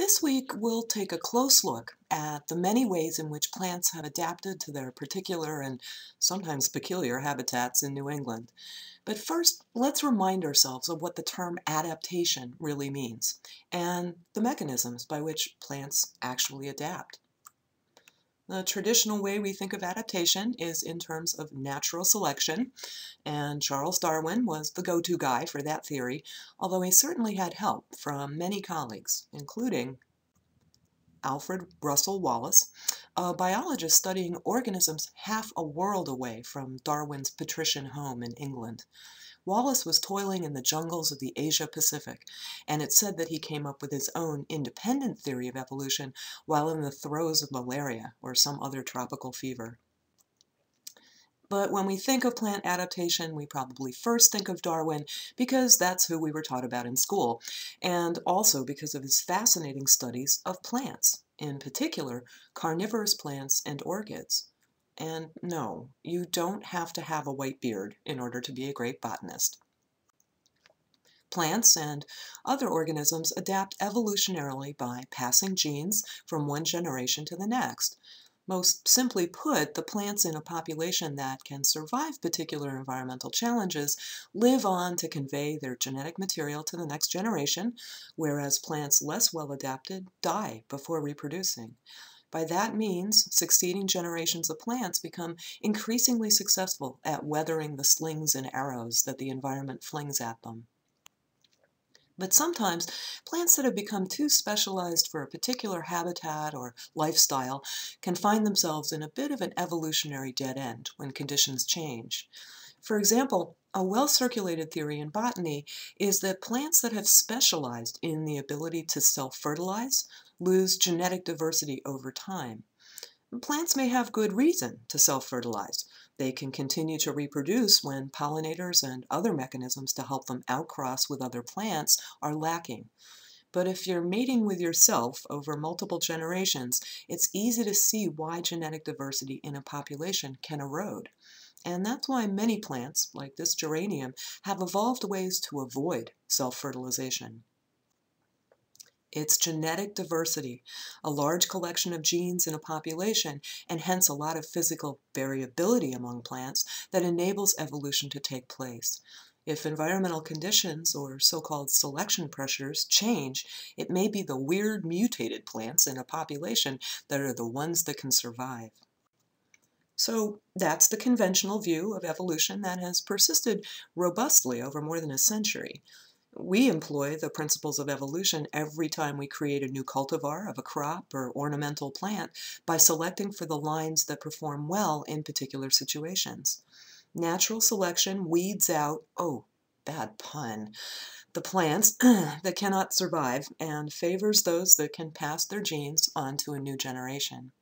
This week we'll take a close look at the many ways in which plants have adapted to their particular and sometimes peculiar habitats in New England. But first, let's remind ourselves of what the term adaptation really means and the mechanisms by which plants actually adapt. The traditional way we think of adaptation is in terms of natural selection, and Charles Darwin was the go-to guy for that theory, although he certainly had help from many colleagues, including Alfred Russel Wallace, a biologist studying organisms half a world away from Darwin's patrician home in England. Wallace was toiling in the jungles of the Asia Pacific, and it's said that he came up with his own independent theory of evolution while in the throes of malaria or some other tropical fever. But when we think of plant adaptation, we probably first think of Darwin because that's who we were taught about in school, and also because of his fascinating studies of plants, in particular carnivorous plants and orchids. And no, you don't have to have a white beard in order to be a great botanist. Plants and other organisms adapt evolutionarily by passing genes from one generation to the next. Most simply put, the plants in a population that can survive particular environmental challenges live on to convey their genetic material to the next generation, whereas plants less well adapted die before reproducing. By that means, succeeding generations of plants become increasingly successful at weathering the slings and arrows that the environment flings at them. But sometimes plants that have become too specialized for a particular habitat or lifestyle can find themselves in a bit of an evolutionary dead end when conditions change. For example, a well-circulated theory in botany is that plants that have specialized in the ability to self-fertilize lose genetic diversity over time. Plants may have good reason to self-fertilize. They can continue to reproduce when pollinators and other mechanisms to help them outcross with other plants are lacking. But if you're mating with yourself over multiple generations, it's easy to see why genetic diversity in a population can erode. And that's why many plants, like this geranium, have evolved ways to avoid self-fertilization. It's genetic diversity, a large collection of genes in a population, and hence a lot of physical variability among plants that enables evolution to take place. If environmental conditions, or so-called selection pressures, change, it may be the weird mutated plants in a population that are the ones that can survive. So that's the conventional view of evolution that has persisted robustly over more than a century. We employ the principles of evolution every time we create a new cultivar of a crop or ornamental plant by selecting for the lines that perform well in particular situations. Natural selection weeds out, oh, bad pun, the plants that cannot survive and favors those that can pass their genes on to a new generation.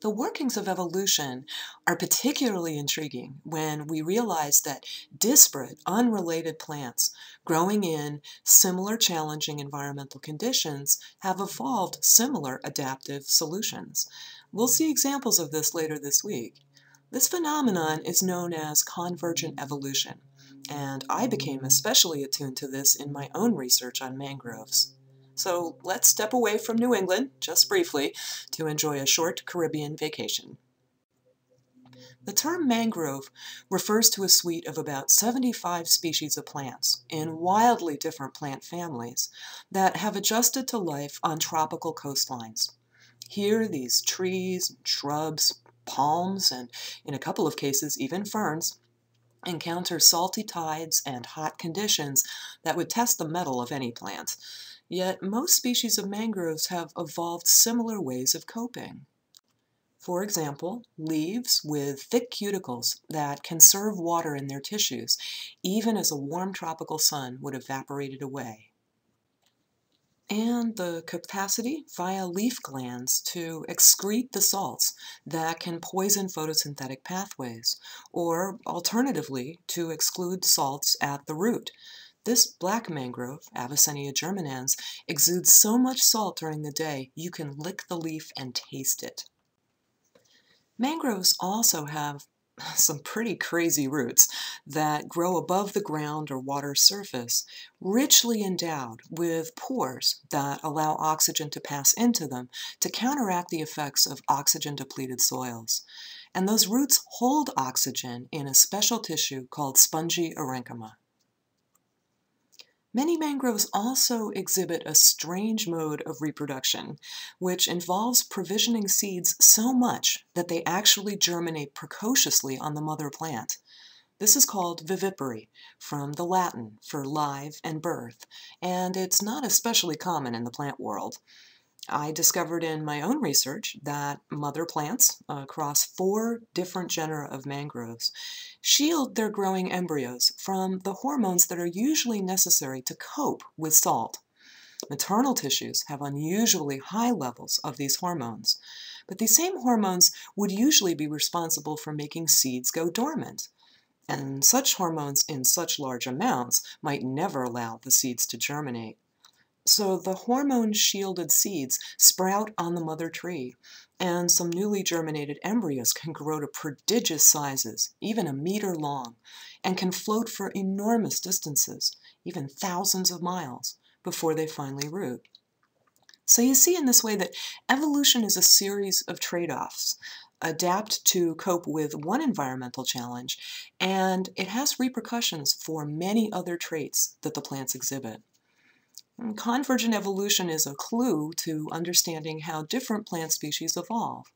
The workings of evolution are particularly intriguing when we realize that disparate, unrelated plants growing in similar challenging environmental conditions have evolved similar adaptive solutions. We'll see examples of this later this week. This phenomenon is known as convergent evolution, and I became especially attuned to this in my own research on mangroves. So let's step away from New England, just briefly, to enjoy a short Caribbean vacation. The term mangrove refers to a suite of about 75 species of plants in wildly different plant families that have adjusted to life on tropical coastlines. Here, these trees, shrubs, palms, and in a couple of cases even ferns, encounter salty tides and hot conditions that would test the mettle of any plant. Yet most species of mangroves have evolved similar ways of coping. For example, leaves with thick cuticles that conserve water in their tissues, even as a warm tropical sun would evaporate it away. And the capacity via leaf glands to excrete the salts that can poison photosynthetic pathways, or alternatively, to exclude salts at the root, this black mangrove, Avicennia germinans, exudes so much salt during the day you can lick the leaf and taste it. Mangroves also have some pretty crazy roots that grow above the ground or water surface, richly endowed with pores that allow oxygen to pass into them to counteract the effects of oxygen-depleted soils. And those roots hold oxygen in a special tissue called spongy parenchyma. Many mangroves also exhibit a strange mode of reproduction, which involves provisioning seeds so much that they actually germinate precociously on the mother plant. This is called vivipary, from the Latin for live and birth, and it's not especially common in the plant world. I discovered in my own research that mother plants uh, across four different genera of mangroves shield their growing embryos from the hormones that are usually necessary to cope with salt. Maternal tissues have unusually high levels of these hormones, but these same hormones would usually be responsible for making seeds go dormant. And such hormones in such large amounts might never allow the seeds to germinate. So the hormone-shielded seeds sprout on the mother tree, and some newly germinated embryos can grow to prodigious sizes, even a meter long, and can float for enormous distances, even thousands of miles, before they finally root. So you see in this way that evolution is a series of trade-offs. Adapt to cope with one environmental challenge, and it has repercussions for many other traits that the plants exhibit. Mm, Convergent evolution is a clue to understanding how different plant species evolve.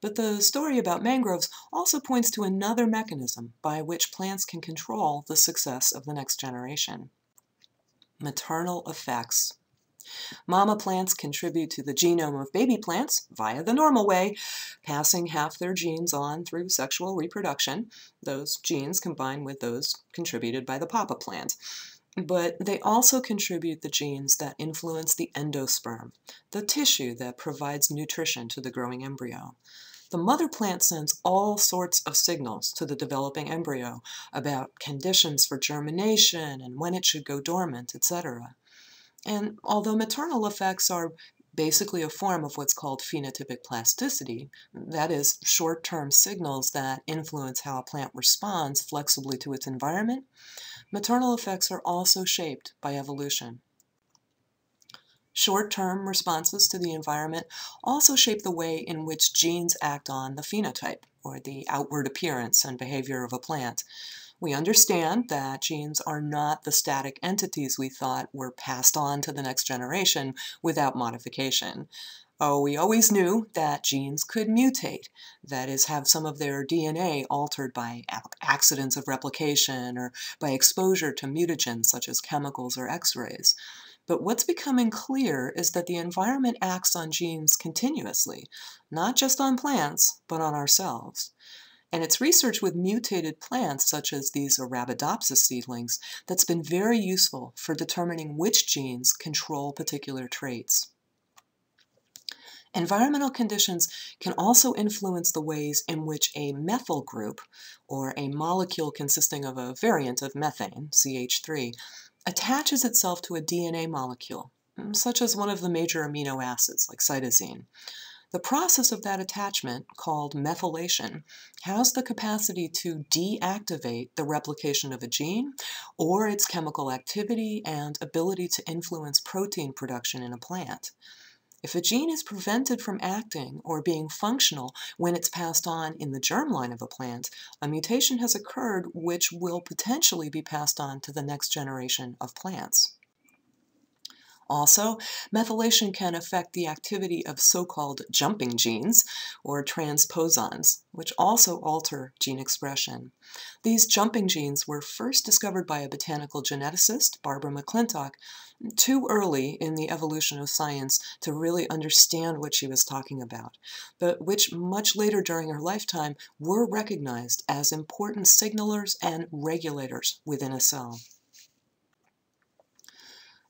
But the story about mangroves also points to another mechanism by which plants can control the success of the next generation. Maternal effects. Mama plants contribute to the genome of baby plants via the normal way, passing half their genes on through sexual reproduction. Those genes combine with those contributed by the papa plant but they also contribute the genes that influence the endosperm, the tissue that provides nutrition to the growing embryo. The mother plant sends all sorts of signals to the developing embryo about conditions for germination and when it should go dormant, etc. And although maternal effects are basically a form of what's called phenotypic plasticity, that is, short-term signals that influence how a plant responds flexibly to its environment, Maternal effects are also shaped by evolution. Short-term responses to the environment also shape the way in which genes act on the phenotype, or the outward appearance and behavior of a plant. We understand that genes are not the static entities we thought were passed on to the next generation without modification. Oh, we always knew that genes could mutate, that is, have some of their DNA altered by accidents of replication or by exposure to mutagens such as chemicals or x-rays. But what's becoming clear is that the environment acts on genes continuously, not just on plants, but on ourselves. And it's research with mutated plants, such as these Arabidopsis seedlings, that's been very useful for determining which genes control particular traits. Environmental conditions can also influence the ways in which a methyl group, or a molecule consisting of a variant of methane, CH3, attaches itself to a DNA molecule, mm, such as one of the major amino acids, like cytosine. The process of that attachment, called methylation, has the capacity to deactivate the replication of a gene or its chemical activity and ability to influence protein production in a plant. If a gene is prevented from acting or being functional when it's passed on in the germline of a plant, a mutation has occurred which will potentially be passed on to the next generation of plants. Also, methylation can affect the activity of so-called jumping genes, or transposons, which also alter gene expression. These jumping genes were first discovered by a botanical geneticist, Barbara McClintock, too early in the evolution of science to really understand what she was talking about, but which much later during her lifetime were recognized as important signalers and regulators within a cell.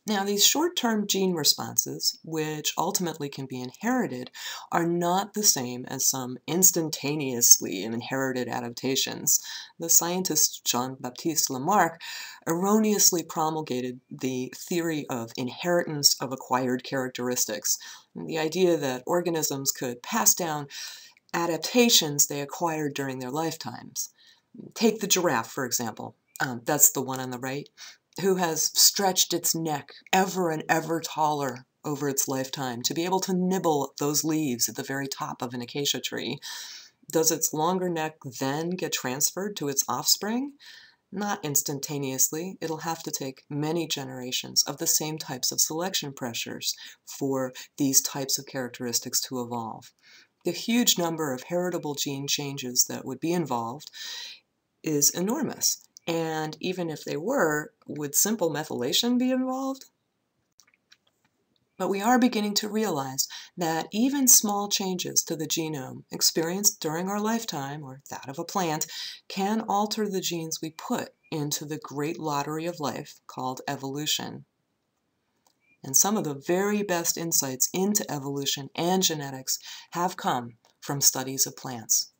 Now, these short-term gene responses, which ultimately can be inherited, are not the same as some instantaneously inherited adaptations. The scientist Jean-Baptiste Lamarck erroneously promulgated the theory of inheritance of acquired characteristics, the idea that organisms could pass down adaptations they acquired during their lifetimes. Take the giraffe, for example. Um, that's the one on the right, who has stretched its neck ever and ever taller over its lifetime to be able to nibble those leaves at the very top of an acacia tree. Does its longer neck then get transferred to its offspring? Not instantaneously. It'll have to take many generations of the same types of selection pressures for these types of characteristics to evolve. The huge number of heritable gene changes that would be involved is enormous. And even if they were, would simple methylation be involved? But we are beginning to realize that even small changes to the genome experienced during our lifetime, or that of a plant, can alter the genes we put into the great lottery of life called evolution. And some of the very best insights into evolution and genetics have come from studies of plants.